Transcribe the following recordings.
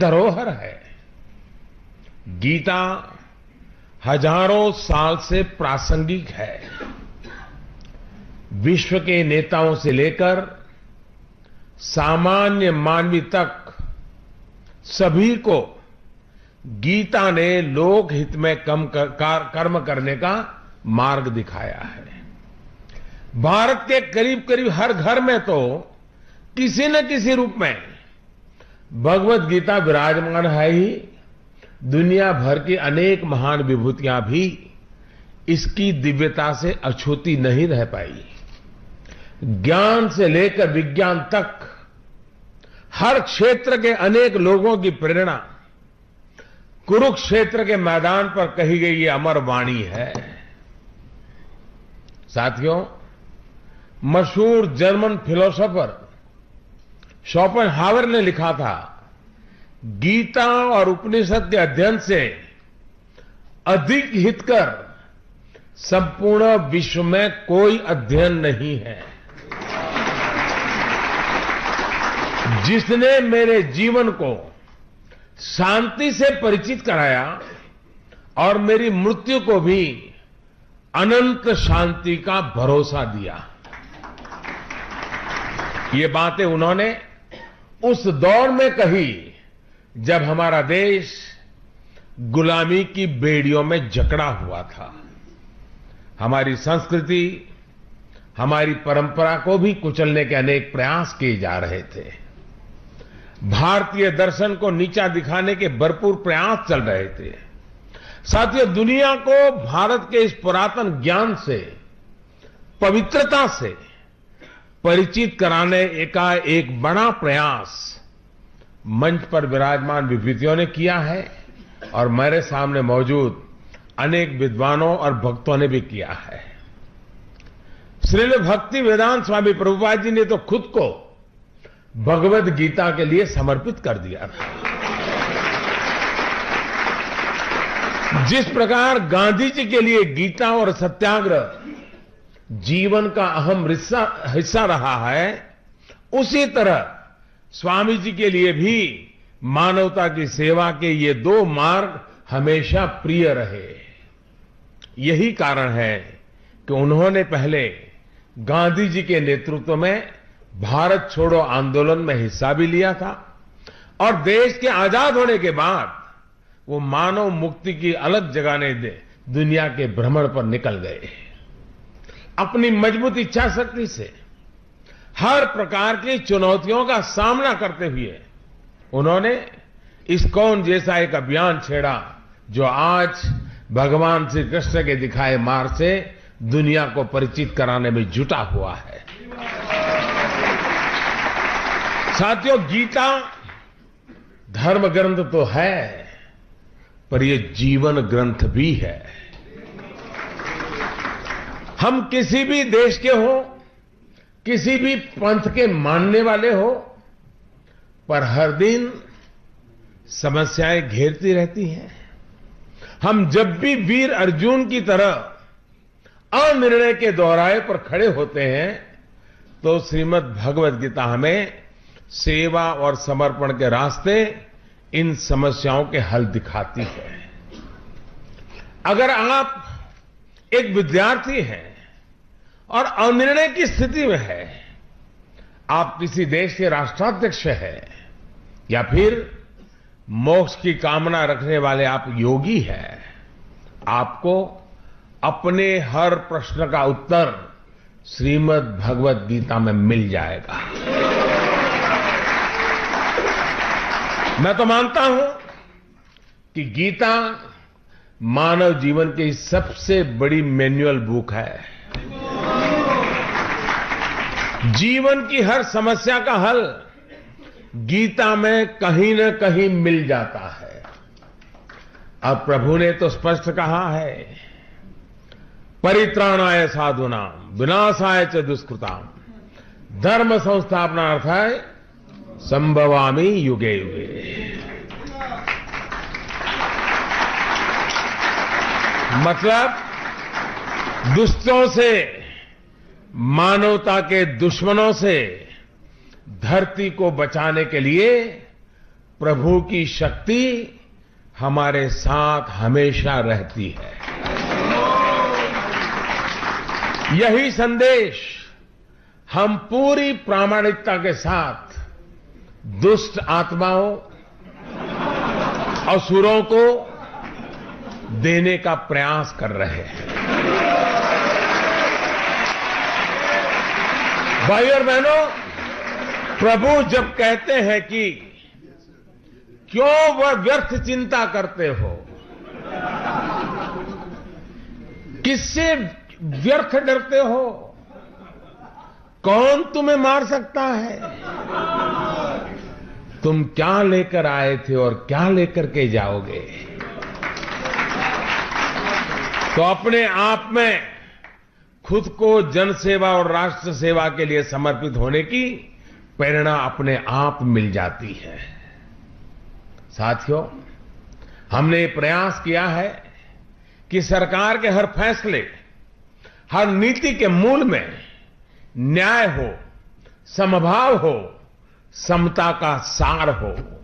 धरोहर है। गीता हज़ारों साल से प्रासंगिक है। विश्व के नेताओं से लेकर सामान्य मानवी तक सभी को गीता ने लोक हित में कम कर, कर्म करने का मार्ग दिखाया है। भारत के करीब करीब हर घर में तो किसी न किसी रूप में भगवत गीता विराजमान है ही। दुनिया भर की अनेक महान विभूतियाँ भी इसकी दिव्यता से अछूती नहीं रह पाई। ज्ञान से लेकर विज्ञान तक हर क्षेत्र के अनेक लोगों की प्रेरणा कुरुक्षेत्र के मैदान पर कही गई ये अमर वाणी है। साथियों, मशहूर जर्मन फिलोसोफर शॉपन हावर ने लिखा था, गीता और उपनिषद के अध्ययन से अधिक हितकर संपूर्ण विश्व में कोई अध्ययन नहीं है। जिसने मेरे जीवन को शांति से परिचित कराया और मेरी मृत्यु को भी अनंत शांति का भरोसा दिया। ये बातें उन्होंने उस दौर में कही जब हमारा देश गुलामी की बेड़ियों में जकड़ा हुआ था। हमारी संस्कृति, हमारी परंपरा को भी कुचलने के अनेक प्रयास किए जा रहे थे। भारतीय दर्शन को नीचा दिखाने के भरपूर प्रयास चल रहे थे। साथियों दुनिया को भारत के इस पुरातन ज्ञान से, पवित्रता से परिचित कराने का एक बड़ा प्रयास मंच पर विराजमान विभूतियों ने किया है और मेरे सामने मौजूद अनेक विद्वानों और भक्तों ने भी किया है। श्रील भक्ति वेदांत स्वामी प्रभुपाद जी ने तो खुद को भगवत गीता के लिए समर्पित कर दिया था। जिस प्रकार गांधी जी के लिए गीता और सत्याग्रह जीवन का अहम हिस्सा रहा है, उसी तरह स्वामी जी के लिए भी मानवता की सेवा के ये दो मार्ग हमेशा प्रिय रहे। यही कारण है कि उन्होंने पहले गांधी जी के नेतृत्व में भारत छोड़ो आंदोलन में हिस्सा भी लिया था और देश के आज़ाद होने के बाद वो मानव मुक्ति की अलग जगाने दे, दुनिया के भ्रमण पर निकल गए। अपनी मज़बूत इच्छा शक्ति से हर प्रकार की चुनौतियों का सामना करते हुए उन्होंने इस्कॉन जैसा एक अभियान छेड़ा, जो आज भगवान श्री कृष्ण के दिखाए मार्ग से दुनिया को परिचित कराने में जुटा हुआ है। साथियों, गीता धर्म ग्रंथ तो है, पर यह जीवन ग्रंथ भी है। हम किसी भी देश के हो, किसी भी पंथ के मानने वाले हो, पर हर दिन समस्याएँ घेरती रहती हैं। हम जब भी वीर अर्जुन की तरह अनिर्णय के दोहराए पर खड़े होते हैं तो श्रीमद भगवत गीता हमें सेवा और समर्पण के रास्ते इन समस्याओं के हल दिखाती है। अगर आप एक विद्यार्थी हैं और अनिर्णय की स्थिति में है। आप किसी देश के राष्ट्राध्यक्ष हैं या फिर मोक्ष की कामना रखने वाले आप योगी हैं, आपको अपने हर प्रश्न का उत्तर श्रीमद् भगवत गीता में मिल जाएगा। मैं तो मानता हूँ कि गीता मानव जीवन की सबसे बड़ी मैनुअल बुक है। जीवन की हर समस्या का हल गीता में कहीं न कहीं मिल जाता है। अब प्रभु ने तो स्पष्ट कहा है, परित्राणाय साधुनाम विनाशाय च दुष्कृताम धर्म संस्थापना अर्थ है, संभवामी युगे युगे। मतलब दुष्टों से, मानवता के दुश्मनों से धरती को बचाने के लिए प्रभु की शक्ति हमारे साथ हमेशा रहती है। यही संदेश हम पूरी प्रामाणिकता के साथ दुष्ट आत्माओं असुरों को देने का प्रयास कर रहे हैं। भाई और बहनों, प्रभु जब कहते हैं कि क्यों वह व्यर्थ चिंता करते हो? किससे व्यर्थ डरते हो? कौन तुम्हें मार सकता है? तुम क्या लेकर आए थे और क्या लेकर के जाओगे? तो अपने आप में खुद को जन सेवा और राष्ट्र सेवा के लिए समर्पित होने की प्रेरणा अपने आप मिल जाती है। साथियों, हमने प्रयास किया है कि सरकार के हर फैसले, हर नीति के मूल में न्याय हो, समभाव हो, समता का सार हो।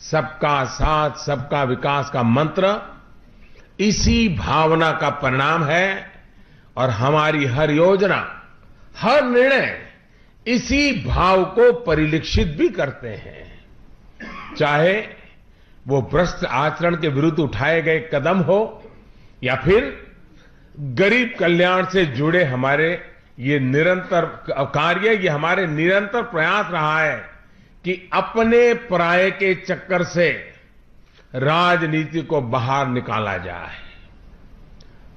सबका साथ, सबका विकास का मंत्र इसी भावना का परिणाम है और हमारी हर योजना, हर निर्णय इसी भाव को परिलक्षित भी करते हैं। चाहे वो भ्रष्ट आचरण के विरुद्ध उठाए गए कदम हो या फिर गरीब कल्याण से जुड़े हमारे ये निरंतर कार्य, ये हमारे निरंतर प्रयास रहा है कि अपने पराये के चक्कर से राजनीति को बाहर निकाला जाए।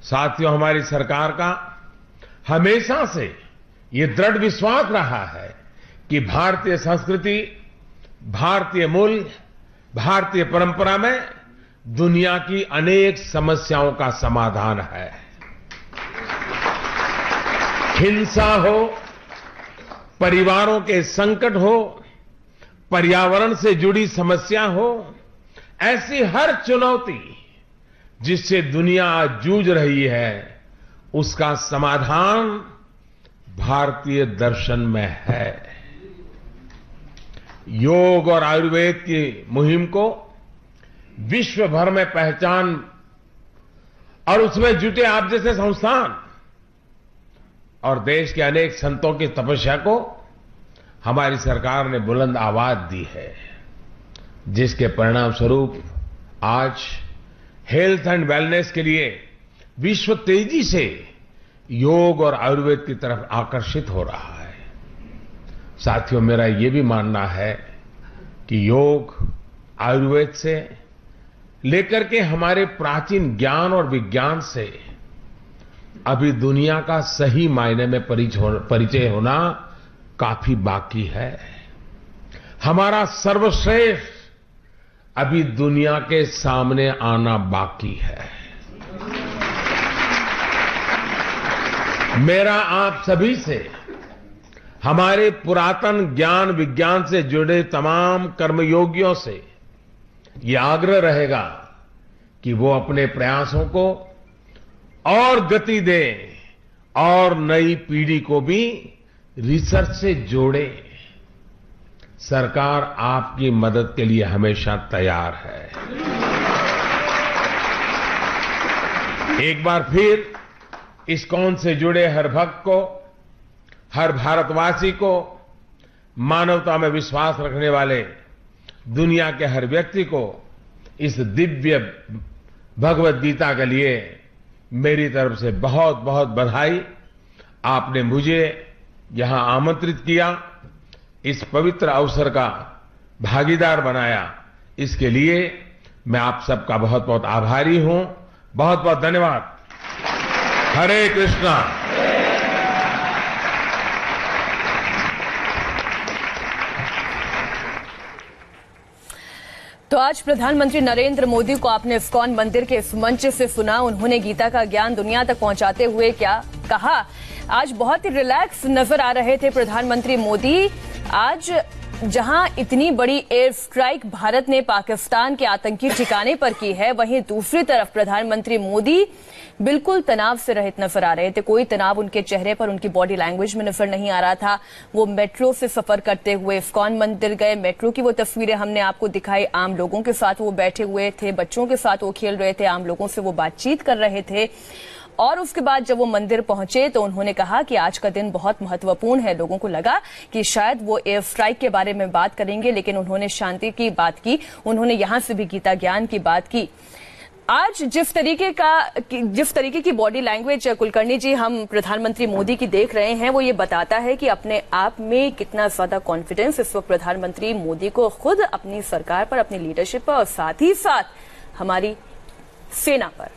साथियों, हमारी सरकार का हमेशा से ये दृढ़ विश्वास रहा है कि भारतीय संस्कृति, भारतीय मूल्य भारतीय परंपरा में दुनिया की अनेक समस्याओं का समाधान है। हिंसा हो, परिवारों के संकट हो, पर्यावरण से जुड़ी समस्या हो ऐसी हर चुनौती जिससे दुनिया जूझ रही है, उसका समाधान भारतीय दर्शन में है। योग और आयुर्वेद की मुहिम को विश्व भर में पहचान और उसमें जुटे आप जैसे संस्थान और देश के अनेक संतों की तपस्या को हमारी सरकार ने बुलंद आवाज़ दी है। जिसके परिणाम स्वरूप आज हेल्थ एंड वेलनेस के लिए विश्व तेज़ी से योग और आयुर्वेद की तरफ़ आकर्षित हो रहा है। साथियों, मेरा ये भी मानना है कि योग आयुर्वेद से लेकर के हमारे प्राचीन ज्ञान और विज्ञान से अभी दुनिया का सही मायने में परिचय होना काफ़ी बाकी है। हमारा सर्वश्रेष्ठ अभी दुनिया के सामने आना बाकी है। मेरा आप सभी से, हमारे पुरातन ज्ञान विज्ञान से जुड़े तमाम कर्मयोगियों से ये आग्रह रहेगा कि वो अपने प्रयासों को और गति दें और नई पीढ़ी को भी रिसर्च से जोड़े। सरकार आपकी मदद के लिए हमेशा तैयार है। एक बार फिर इस कौन से जुड़े हर भक्त को, हर भारतवासी को मानवता में विश्वास रखने वाले दुनिया के हर व्यक्ति को इस दिव्य भगवत गीता के लिए मेरी तरफ़ से बहुत बहुत बधाई। आपने मुझे यहाँ आमंत्रित किया। इस पवित्र अवसर का भागीदार बनाया। इसके लिए मैं आप सबका बहुत बहुत आभारी हूँ। बहुत बहुत धन्यवाद। हरे कृष्णा। तो आज प्रधानमंत्री नरेंद्र मोदी को आपने इस्कॉन मंदिर के इस मंच से सुना। उन्होंने गीता का ज्ञान दुनिया तक पहुंचाते हुए क्या कहा? आज बहुत ही रिलैक्स नज़र आ रहे थे प्रधानमंत्री मोदी। आज जहाँ इतनी बड़ी एयर स्ट्राइक भारत ने पाकिस्तान के आतंकी ठिकाने पर की है, वहीं दूसरी तरफ़ प्रधानमंत्री मोदी बिल्कुल तनाव से रहित नज़र आ रहे थे। कोई तनाव उनके चेहरे पर, उनकी बॉडी लैंग्वेज में नज़र नहीं आ रहा था। वो मेट्रो से सफ़र करते हुए इस्कॉन मंदिर गए। मेट्रो की वो तस्वीरें हमने आपको दिखाई। आम लोगों के साथ वो बैठे हुए थे, बच्चों के साथ वो खेल रहे थे। आम लोगों से वो बातचीत कर रहे थे। और उसके बाद जब वो मंदिर पहुँचे तो उन्होंने कहा कि आज का दिन बहुत महत्वपूर्ण है। लोगों को लगा कि शायद वो एयर स्ट्राइक के बारे में बात करेंगे, लेकिन उन्होंने शांति की बात की। उन्होंने यहाँ से भी गीता ज्ञान की बात की। आज जिस तरीके का जिस तरीके की बॉडी लैंग्वेज कुलकर्णी जी, हम प्रधानमंत्री मोदी की देख रहे हैं, वो ये बताता है कि अपने आप में कितना ज़्यादा कॉन्फिडेंस इस वक्त प्रधानमंत्री मोदी को खुद अपनी सरकार पर, अपनी लीडरशिप पर और साथ ही साथ हमारी सेना पर।